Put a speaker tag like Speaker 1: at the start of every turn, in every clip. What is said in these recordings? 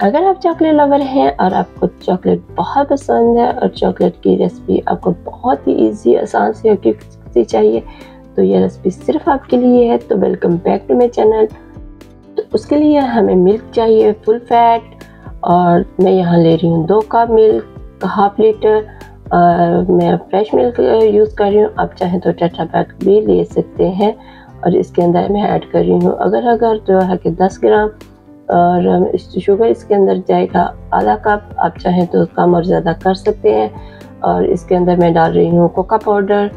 Speaker 1: अगर आप chocolate lover हैं और आपको चॉकलेट बहुत पसंद है और चॉकलेट की रेसिपी आपको बहुत ही इजी आसान से होगी चाहिए तो ये रेसिपी सिर्फ़ आपके लिए है तो welcome back to my channel तो उसके लिए हमें मिल्क चाहिए फुल फैट और मैं यहाँ ले रही हूँ दो कप मिल्क हाफ़ लीटर और मैं फ्रेश मिल्क यूज़ कर रही हूँ। आप चाहें तो टेट्रा पैक भी ले सकते हैं और इसके अंदर मैं ऐड कर रही हूँ। अगर अगर, जो है कि 10 ग्राम और शुगर इसके अंदर जाएगा आधा कप आप चाहें तो कम और ज़्यादा कर सकते हैं। और इसके अंदर मैं डाल रही हूँ cocoa powder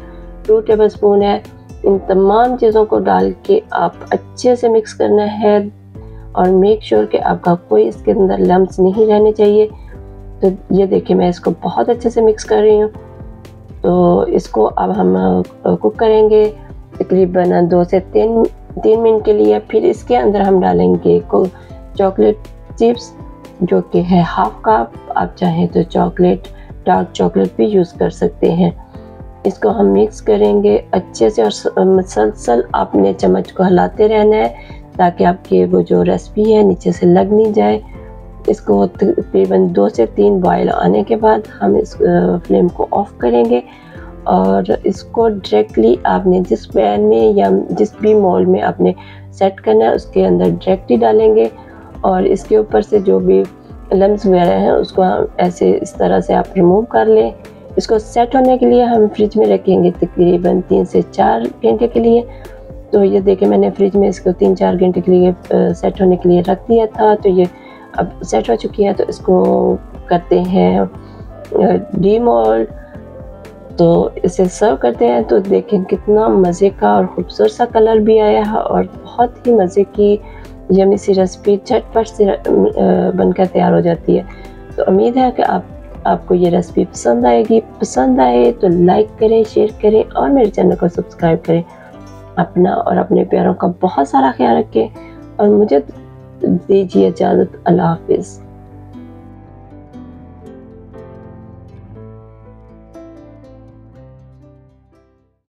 Speaker 1: two tablespoon है। इन तमाम चीज़ों को डाल के आप अच्छे से मिक्स करना है और मेक श्योर sure कि आपका कोई इसके अंदर लम्ब नहीं रहने चाहिए। तो ये देखिए, मैं इसको बहुत अच्छे से मिक्स कर रही हूँ। तो इसको अब हम कुक करेंगे तकरीबन दो से तीन तीन मिनट के लिए। फिर इसके अंदर हम डालेंगे चॉकलेट चिप्स, जो कि है हाफ़ कप आप चाहें तो चॉकलेट डार्क चॉकलेट भी यूज़ कर सकते हैं। इसको हम मिक्स करेंगे अच्छे से और मसलसल आपने चम्मच को हिलाते रहना है, ताकि आपकी वो जो रेसिपी है नीचे से लग नहीं जाए। इसको तकरीबन दो से तीन बॉयल आने के बाद हम इस फ्लेम को ऑफ़ करेंगे और इसको डायरेक्टली आपने जिस पैन में या जिस भी मोल में आपने सेट करना है, उसके अंदर डायरेक्टली डालेंगे। और इसके ऊपर से जो भी लम्स वगैरह हैं, उसको हम ऐसे इस तरह से आप रिमूव कर लें। इसको सेट होने के लिए हम फ्रिज में रखेंगे तकरीबन तीन से चार घंटे के लिए। तो ये देखें मैंने फ्रिज में इसको तीन चार घंटे के लिए सेट होने के लिए रख दिया था। तो ये अब सेट हो चुकी है तो इसको करते हैं डी मोल्ड तो इसे सर्व करते हैं तो देखें कितना मज़े का और ख़ूबसूरत सा कलर भी आया है और बहुत ही मज़े की यमी सी रेसिपी झटपट से बनकर तैयार हो जाती है तो उम्मीद है कि आप, आपको ये रेसिपी पसंद आएगी। पसंद आए तो लाइक करें शेयर करें और मेरे चैनल को सब्सक्राइब करें। अपना और अपने प्यारों का बहुत सारा ख्याल रखें और मुझे दीजिए इजाज़त। अल्लाह हाफिज़।